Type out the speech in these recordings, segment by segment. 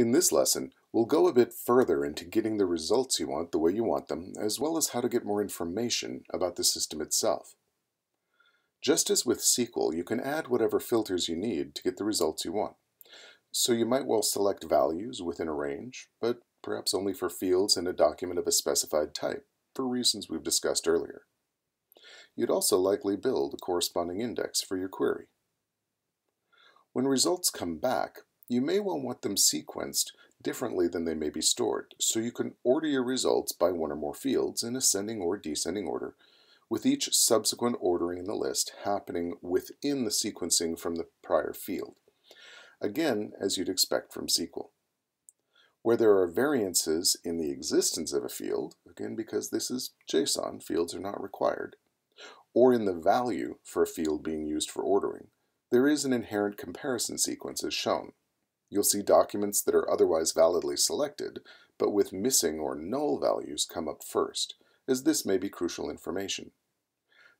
In this lesson, we'll go a bit further into getting the results you want the way you want them, as well as how to get more information about the system itself. Just as with SQL, you can add whatever filters you need to get the results you want. So you might well select values within a range, but perhaps only for fields in a document of a specified type, for reasons we've discussed earlier. You'd also likely build a corresponding index for your query. When results come back, you may well want them sequenced differently than they may be stored, so you can order your results by one or more fields in ascending or descending order, with each subsequent ordering in the list happening within the sequencing from the prior field. Again, as you'd expect from SQL. Where there are variances in the existence of a field, again because this is JSON, fields are not required, or in the value for a field being used for ordering, there is an inherent comparison sequence as shown. You'll see documents that are otherwise validly selected, but with missing or null values come up first, as this may be crucial information.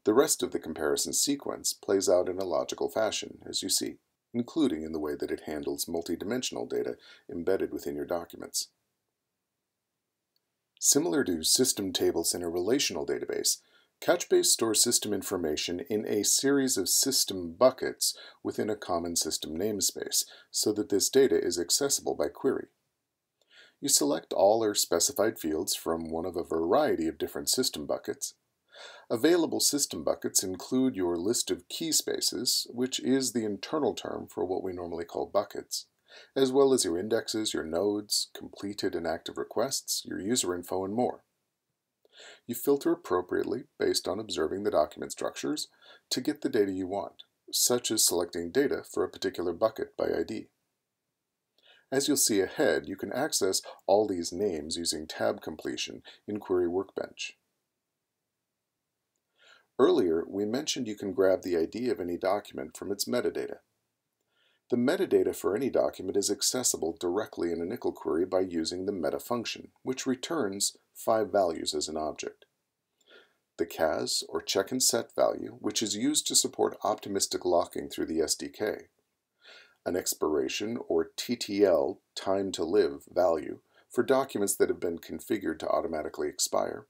The rest of the comparison sequence plays out in a logical fashion, as you see, including in the way that it handles multidimensional data embedded within your documents. Similar to system tables in a relational database, Couchbase stores system information in a series of system buckets within a common system namespace so that this data is accessible by query. You select all or specified fields from one of a variety of different system buckets. Available system buckets include your list of key spaces, which is the internal term for what we normally call buckets, as well as your indexes, your nodes, completed and active requests, your user info, and more. You filter appropriately based on observing the document structures to get the data you want, such as selecting data for a particular bucket by ID. As you'll see ahead, you can access all these names using tab completion in Query Workbench. Earlier, we mentioned you can grab the ID of any document from its metadata. The metadata for any document is accessible directly in a N1QL query by using the meta function, which returns five values as an object. The CAS, or check and set value, which is used to support optimistic locking through the SDK. An expiration, or TTL, time to live value, for documents that have been configured to automatically expire.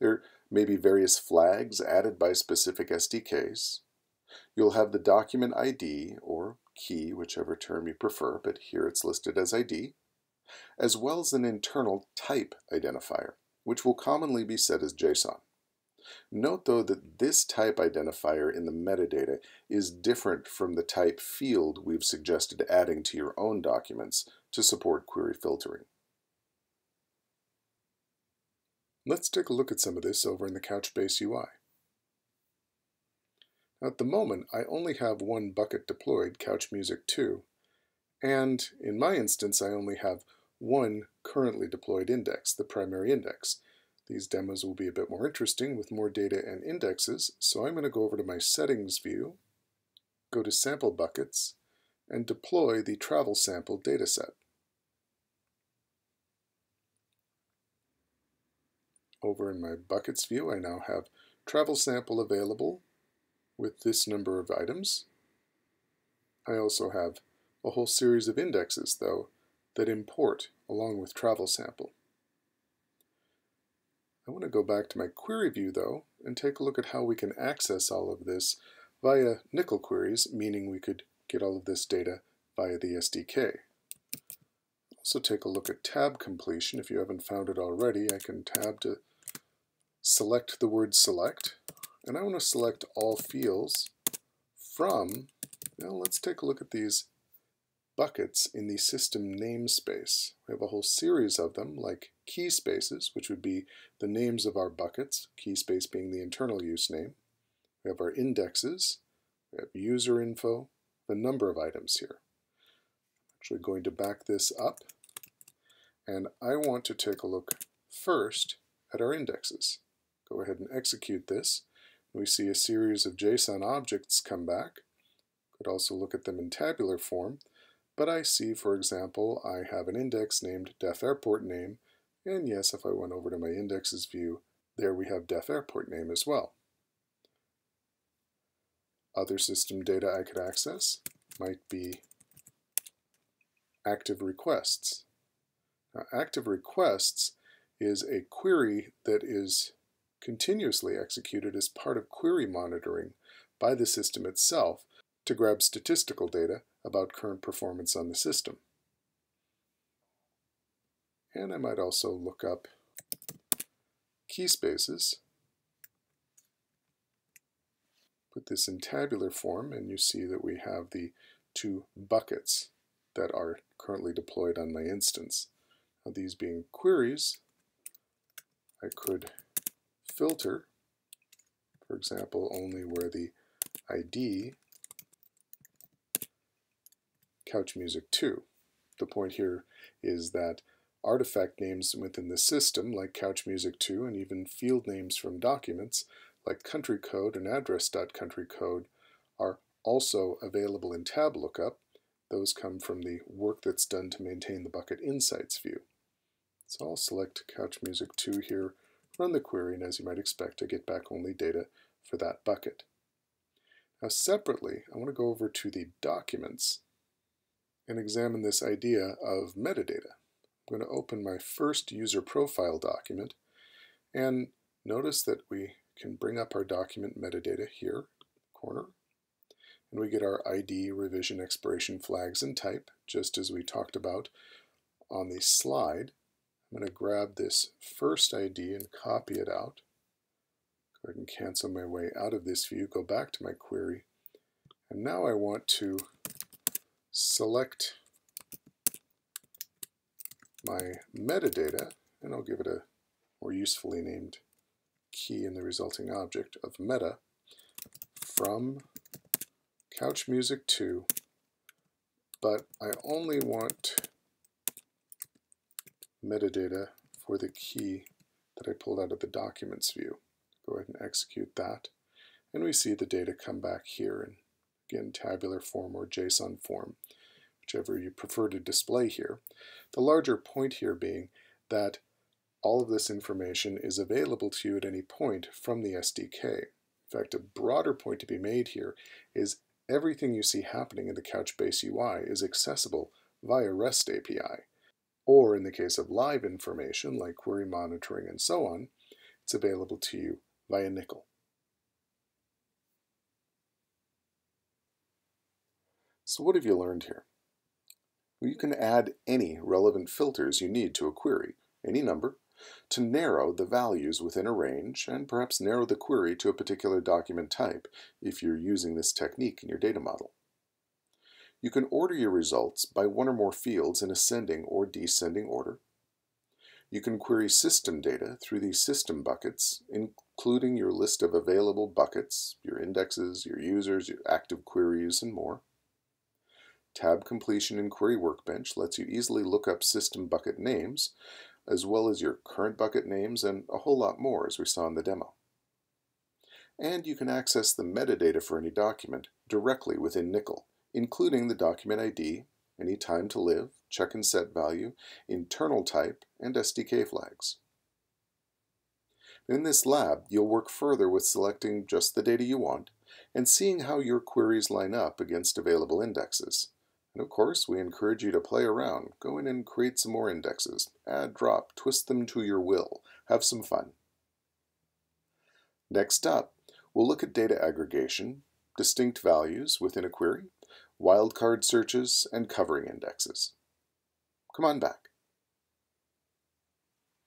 There may be various flags added by specific SDKs. You'll have the document ID, or key, whichever term you prefer, but here it's listed as ID, as well as an internal type identifier, which will commonly be set as JSON. Note though that this type identifier in the metadata is different from the type field we've suggested adding to your own documents to support query filtering. Let's take a look at some of this over in the Couchbase UI. At the moment, I only have one bucket deployed, Couch Music 2, and in my instance, I only have one currently deployed index, the primary index. These demos will be a bit more interesting with more data and indexes, so I'm going to go over to my settings view, go to sample buckets, and deploy the travel sample dataset. Over in my buckets view, I now have travel sample available with this number of items. I also have a whole series of indexes, though, that import along with travel sample. I want to go back to my query view, though, and take a look at how we can access all of this via N1QL queries, meaning we could get all of this data via the SDK. Also take a look at tab completion. If you haven't found it already, I can tab to select the word select and I want to select all fields from, now let's take a look at these buckets in the system namespace. We have a whole series of them, like key spaces, which would be the names of our buckets, key space being the internal use name. We have our indexes, we have user info, the number of items here. I'm actually going to back this up, and I want to take a look first at our indexes. Go ahead and execute this. We see a series of JSON objects come back. Could also look at them in tabular form, but I see, for example, I have an index named def airport name, and yes, if I went over to my indexes view, there we have def airport name as well. Other system data I could access might be active requests. Now, active requests is a query that is continuously executed as part of query monitoring by the system itself to grab statistical data about current performance on the system. And I might also look up key spaces, put this in tabular form, and you see that we have the two buckets that are currently deployed on my instance. Now these being queries, I could filter, for example, only where the ID couch music 2. The point here is that artifact names within the system, like couch music 2, and even field names from documents, like country code and address.countrycode, are also available in tab lookup. Those come from the work that's done to maintain the bucket insights view. So I'll select couch music 2 here, run the query, and as you might expect, I get back only data for that bucket. Now separately, I want to go over to the documents and examine this idea of metadata. I'm going to open my first user profile document and notice that we can bring up our document metadata here, corner, and we get our ID, revision, expiration flags, and type, just as we talked about on the slide. I'm going to grab this first ID and copy it out. Go ahead and cancel my way out of this view, go back to my query, and now I want to select my metadata, and I'll give it a more usefully named key in the resulting object of meta from couch music 2, but I only want metadata for the key that I pulled out of the documents view. Go ahead and execute that, and we see the data come back here in, again, tabular form or JSON form, whichever you prefer to display here. The larger point here being that all of this information is available to you at any point from the SDK. In fact, a broader point to be made here is everything you see happening in the Couchbase UI is accessible via REST API. Or in the case of live information like query monitoring and so on, it's available to you via N1QL. So what have you learned here? Well, you can add any relevant filters you need to a query, any number, to narrow the values within a range and perhaps narrow the query to a particular document type if you're using this technique in your data model. You can order your results by one or more fields in ascending or descending order. You can query system data through these system buckets, including your list of available buckets, your indexes, your users, your active queries, and more. Tab completion in Query Workbench lets you easily look up system bucket names, as well as your current bucket names and a whole lot more as we saw in the demo. And you can access the metadata for any document directly within N1QL, including the document ID, any time to live, check and set value, internal type, and SDK flags. In this lab, you'll work further with selecting just the data you want and seeing how your queries line up against available indexes. And of course, we encourage you to play around. Go in and create some more indexes. Add, drop, twist them to your will. Have some fun. Next up, we'll look at data aggregation, distinct values within a query, wildcard searches, and covering indexes. Come on back.